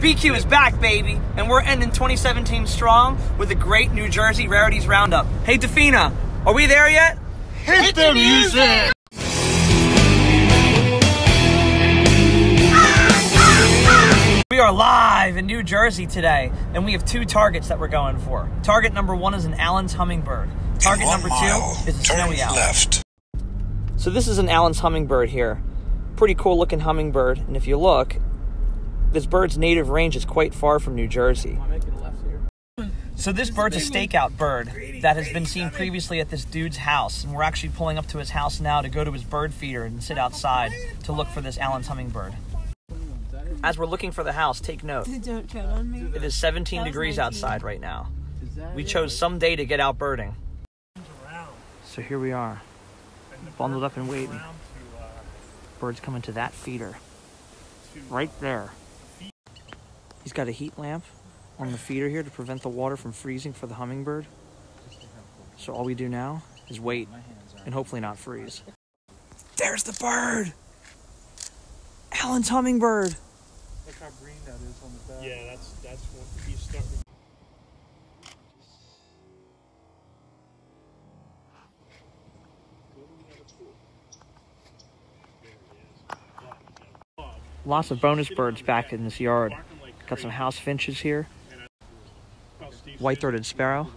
BQ is back, baby, and we're ending 2017 strong with a great New Jersey Rarities Roundup. Hey, Defina, are we there yet? Hit the music! We are live in New Jersey today, and we have two targets that we're going for. Target number one is an Allen's hummingbird. Target one number mile, two is a snowy owl. left. So this is an Allen's hummingbird here. Pretty cool looking hummingbird, and if you look, this bird's native range is quite far from New Jersey. So this bird's a stakeout bird that has been seen previously at this dude's house, and we're actually pulling up to his house now to go to his bird feeder and sit outside to look for this Allen's hummingbird. As we're looking for the house, take note. Don't tread on me. It is 17 degrees outside right now. We chose some day to get out birding. So here we are, bundled up and waiting. Bird's coming to that feeder. Right there. He's got a heat lamp on the feeder here to prevent the water from freezing for the hummingbird. So all we do now is wait and hopefully not freeze. There's the bird! Allen's hummingbird! Look how green that is on the back. Yeah, that's that's what he's starting. Lots of bonus birds back in this yard. Got some house finches here, white-throated sparrow.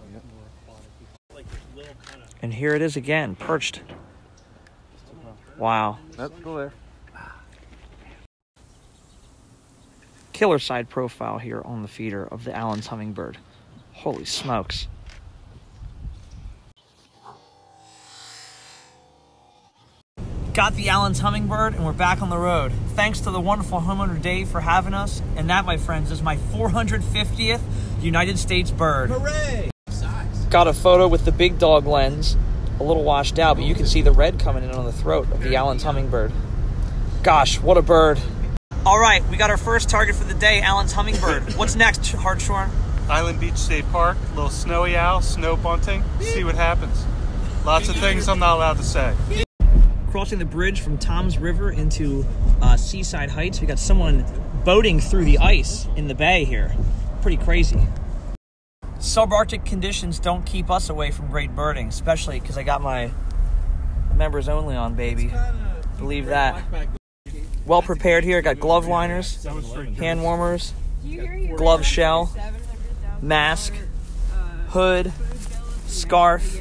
And here it is again, perched. Wow. That's cool there. Killer side profile here on the feeder of the Allen's hummingbird. Holy smokes. Got the Allen's hummingbird and we're back on the road. Thanks to the wonderful homeowner Dave for having us. And that, my friends, is my 450th United States bird. Hooray! Got a photo with the big dog lens, a little washed out, but you can see the red coming in on the throat of the Allen's hummingbird. Gosh, what a bird. All right, we got our first target for the day, Allen's hummingbird. What's next, Hartshorn? Island Beach State Park, little snowy owl, snow bunting. See what happens. Lots of things I'm not allowed to say. Crossing the bridge from Toms River into uh, Seaside Heights, we got someone boating through the ice in the bay here. Pretty crazy. Subarctic conditions don't keep us away from great birding, especially because I got my members only on, baby. Believe that. Well prepared here. I got glove liners, hand warmers, glove shell, mask, hood, scarf.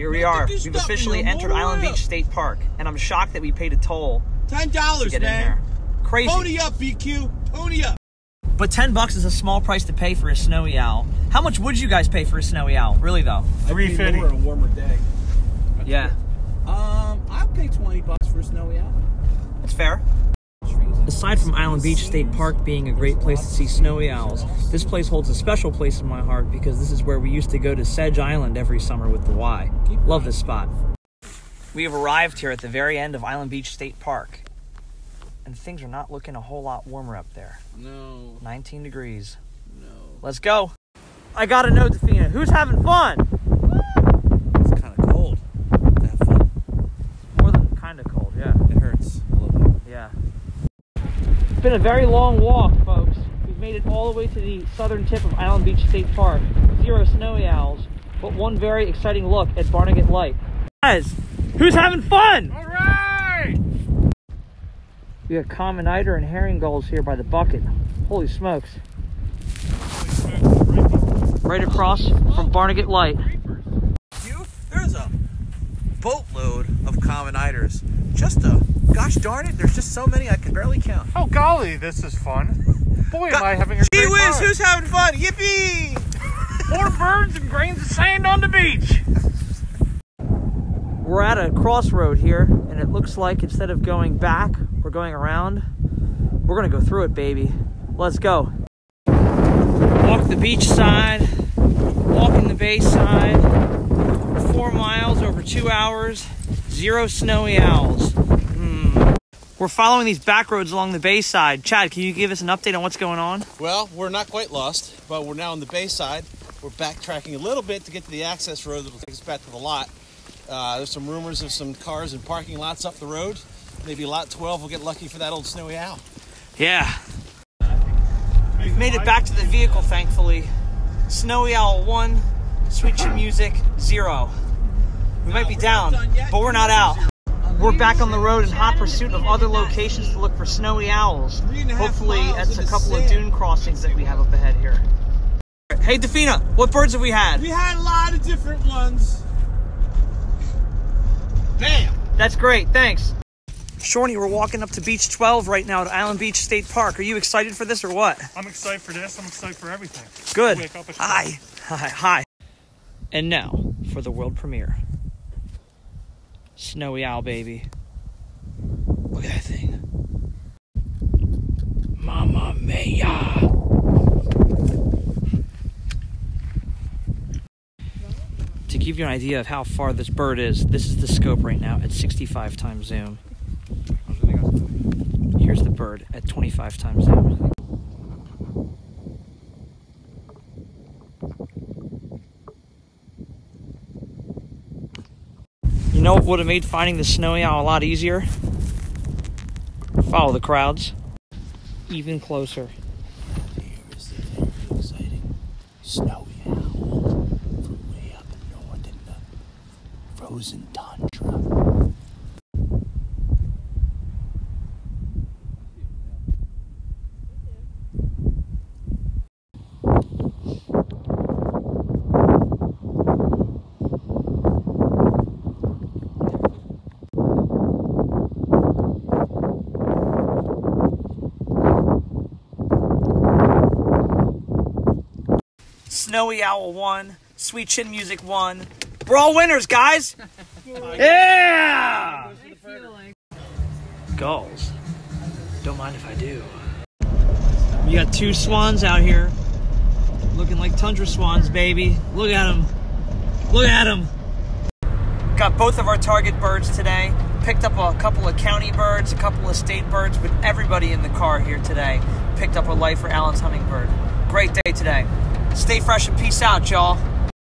Here we are. We've officially entered Island Beach State Park, and I'm shocked that we paid a toll Ten dollars, get in man. here. Crazy. Pony up, BQ. Pony up. But 10 bucks is a small price to pay for a snowy owl. How much would you guys pay for a snowy owl? Really though? Three fifty. a warmer day. Yeah. Um, I'll pay twenty bucks for a snowy owl. That's fair. Aside from Island Beach State Park being a great place to see snowy owls, this place holds a special place in my heart because this is where we used to go to Sedge Island every summer with the Y. Love this spot. We have arrived here at the very end of Island Beach State Park, and things are not looking a whole lot warmer up there. No, 19 degrees. no. Let's go. I gotta know, Defina, who's having fun? It's kind of cold. Have fun. More than kind of cold, yeah. It hurts a little bit. Yeah. It's been a very long walk, folks. We've made it all the way to the southern tip of Island Beach State Park. Zero snowy owls, but one very exciting look at Barnegat Light. Guys, who's having fun? All right! We got common eider and herring gulls here by the bucket. Holy smokes. Right across from Barnegat Light. You, there's a boatload of common eiders. Just a, gosh darn it, there's just so many I can barely count. Oh golly, this is fun. Boy, am I having a Gee great whiz, time. who's having fun? Yippee! More birds and grains of sand on the beach. We're at a crossroad here, and it looks like instead of going back, we're going around. We're gonna go through it, baby. Let's go. Walk the beach side, walking the bay side. Over two hours, zero snowy owls. Hmm. We're following these back roads along the bay side. Chad, can you give us an update on what's going on? Well, we're not quite lost, but we're now on the bay side. We're backtracking a little bit to get to the access road that will take us back to the lot. Uh, there's some rumors of some cars and parking lots up the road. Maybe lot 12 will get lucky for that old snowy owl. Yeah. We've made it back to the vehicle, thankfully. Snowy Owl 1, Sweet Chin Music 0. We might be down, but we're not out. We're back on the road in hot pursuit of other locations to look for snowy owls. Hopefully, that's a couple of dune crossings that we have up ahead here. Hey, Defina, what birds have we had? We had a lot of different ones. Bam! That's great, thanks. Shorty, we're walking up to Beach 12 right now at Island Beach State Park. Are you excited for this or what? I'm excited for this. I'm excited for everything. Good. Wake up at Hi. Hi. Hi. And now for the world premiere. Snowy Owl, baby. Look at that thing. Mama Mia. To give you an idea of how far this bird is, this is the scope right now at 65 times zoom. Here's the bird at 25 times zoom. Know what would have made finding the snowy owl a lot easier? Follow the crowds. Even closer. Here's the very exciting snowy owl from way up north in the frozen tundra. Snowy Owl won. Sweet Chin Music won. We're all winners, guys. yeah. Gulls. Don't mind if I do. We got two swans out here, looking like tundra swans, baby. Look at them. Look at them. Got both of our target birds today. Picked up a couple of county birds, a couple of state birds, but everybody in the car here today picked up a life for Allen's hummingbird. Great day today. Stay fresh and peace out, y'all.